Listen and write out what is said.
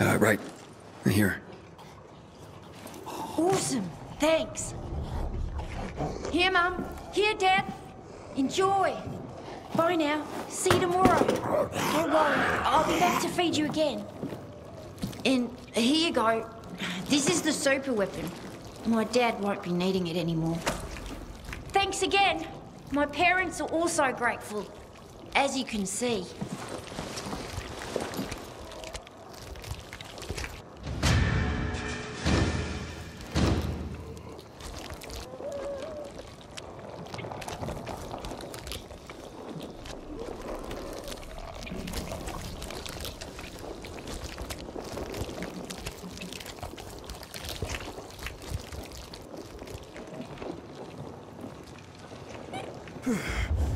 Uh, right. Here. Awesome. Thanks. Here, Mum. Here, Dad. Enjoy. Bye now. See you tomorrow. Don't worry. I'll be back to feed you again. And here you go. This is the super weapon. My dad won't be needing it anymore. Thanks again. My parents are also grateful as you can see.